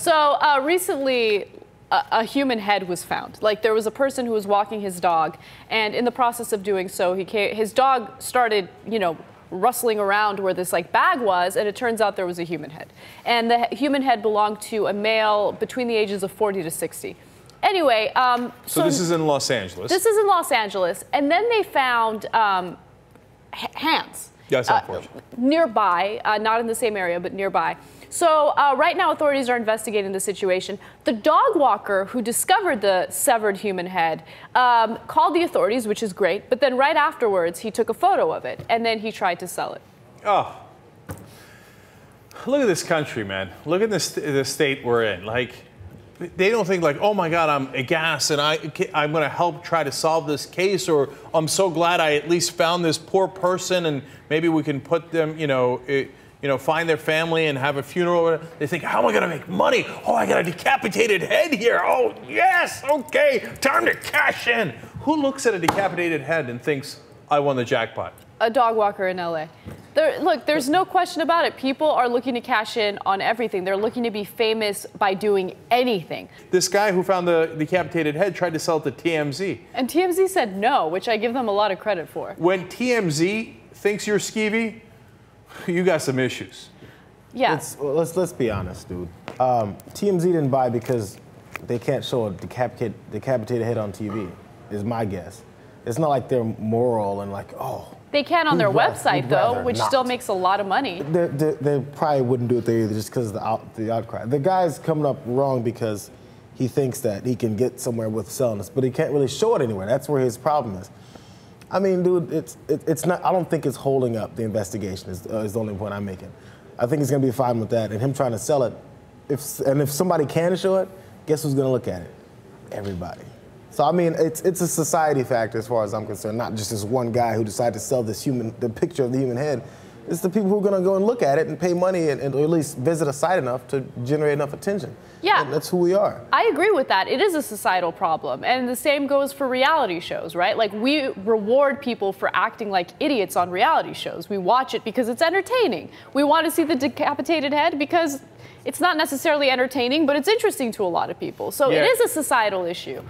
So uh, recently, a, a, human head was found. Like there was a person who was walking his dog, and in the process of doing so, he came, his dog started, you know, rustling around where this like bag was, and it turns out there was a human head. And the human head belonged to a male between the ages of 40 to 60. Anyway, um, so, so, this is in Los Angeles. This is in Los Angeles, and then they found um, hands. Yes, uh, nearby, uh, not in the same area, but nearby. So uh, right now, authorities are investigating the situation. The dog walker who discovered the severed human head um, called the authorities, which is great. But then right afterwards, he took a photo of it, and then he tried to sell it. Oh, look at this country, man. Look at this the state we're in. Like they don't think like, oh my God, I'm aghast and I, I'm going to help try to solve this case, or I'm so glad I at least found this poor person and maybe we can put them, you know, it, you know, find their family and have a funeral. They think, how am I going to make money? Oh, I got a decapitated head here. Oh, yes, okay, time to cash in. Who looks at a decapitated head and thinks, I won the jackpot? A dog walker in LA. There, look, there's no question about it. People are looking to cash in on everything. They're looking to be famous by doing anything. This guy who found the decapitated head tried to sell it to TMZ. And TMZ said no, which I give them a lot of credit for. When TMZ thinks you're skeevy, you got some issues. Yeah. Let's let's, let's be honest, dude. Um, TMZ didn't buy because they can't show a decapitated, decapitated head on TV. Is my guess. It's not like they're moral and like, oh. They can on their website though, which not. still makes a lot of money. They, they, they probably wouldn't do it there either, just because of the out, the outcry. The guy's coming up wrong because he thinks that he can get somewhere with selling this, but he can't really show it anywhere. That's where his problem is. I mean, dude, it's it, it's not. I don't think it's holding up the investigation. Is, uh, is the only point I'm making. I think he's gonna be fine with that, and him trying to sell it. If and if somebody can show it, guess who's gonna look at it? Everybody. So I mean, it's it's a society factor as far as I'm concerned, not just this one guy who decided to sell this human, the picture of the human head. It's the people who are going to go and look at it and pay money and, and, or at least visit a site enough to generate enough attention. Yeah. And that's who we are. I agree with that. It is a societal problem. And the same goes for reality shows, right? Like we reward people for acting like idiots on reality shows. We watch it because it's entertaining. We want to see the decapitated head because it's not necessarily entertaining, but it's interesting to a lot of people. So yeah. it is a societal issue.